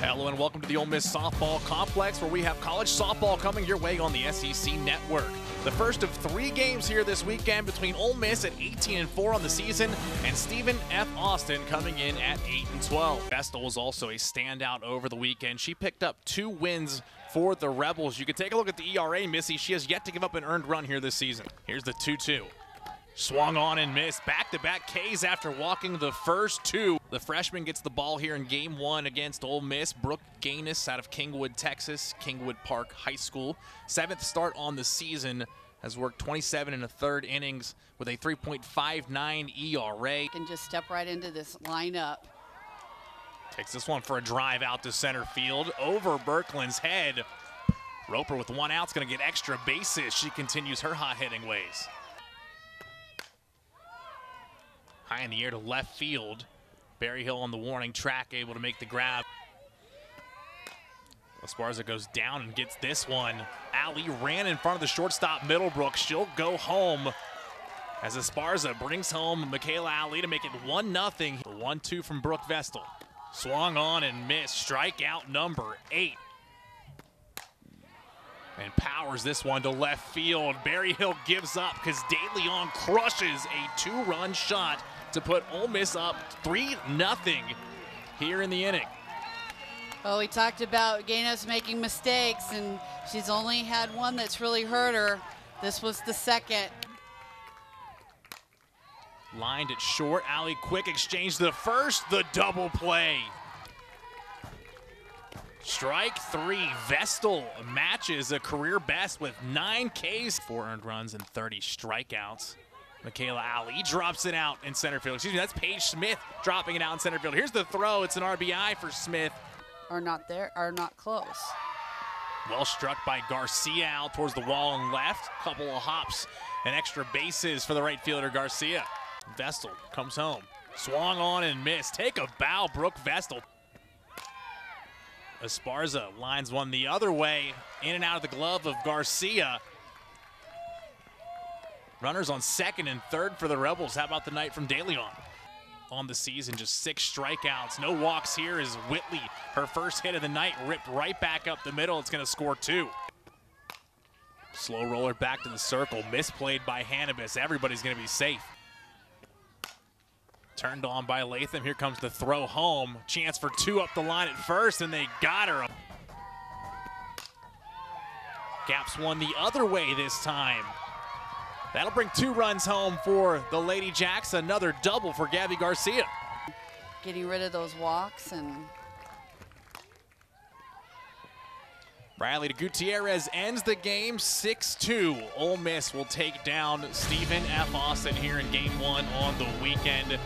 Hello and welcome to the Ole Miss Softball Complex where we have college softball coming your way on the SEC Network. The first of three games here this weekend between Ole Miss at 18 and 4 on the season and Stephen F. Austin coming in at 8 and 12. Vestal was also a standout over the weekend. She picked up two wins for the Rebels. You can take a look at the ERA, Missy. She has yet to give up an earned run here this season. Here's the 2 2. Swung on and missed. Back to back Ks after walking the first two. The freshman gets the ball here in game one against Ole Miss. Brooke Gaines out of Kingwood, Texas, Kingwood Park High School. Seventh start on the season. Has worked 27 and a third innings with a 3.59 ERA. Can just step right into this lineup. Takes this one for a drive out to center field over Berkland's head. Roper with one out's going to get extra bases. She continues her hot hitting ways. High in the air to left field. Barry Hill on the warning track, able to make the grab. Esparza goes down and gets this one. Ali ran in front of the shortstop Middlebrook. She'll go home as Esparza brings home Michaela Ali to make it 1 0. 1 2 from Brooke Vestal. Swung on and missed. Strikeout number eight. And powers this one to left field. Barry Hill gives up because DeLeon crushes a two-run shot to put Ole Miss up 3 0 here in the inning. Oh, we talked about Gaines making mistakes, and she's only had one that's really hurt her. This was the second. Lined it short. Ali quick exchange the first, the double play. Strike three. Vestal matches a career best with nine Ks, four earned runs, and 30 strikeouts. Michaela Ali drops it out in center field. Excuse me, that's Paige Smith dropping it out in center field. Here's the throw. It's an RBI for Smith. Are not there, are not close. Well struck by Garcia out towards the wall and left. Couple of hops and extra bases for the right fielder Garcia. Vestal comes home. Swung on and missed. Take a bow, Brooke Vestal. Esparza lines one the other way, in and out of the glove of Garcia. Runners on second and third for the Rebels. How about the night from DeLeon? On the season, just six strikeouts. No walks here is Whitley, her first hit of the night, ripped right back up the middle. It's going to score two. Slow roller back to the circle. Misplayed by Hannibus. Everybody's going to be safe. Turned on by Latham. Here comes the throw home. Chance for two up the line at first, and they got her. Gaps one the other way this time. That'll bring two runs home for the Lady Jacks. Another double for Gabby Garcia. Getting rid of those walks and Riley to Gutierrez ends the game 6-2. Ole Miss will take down Stephen F. Austin here in game one on the weekend.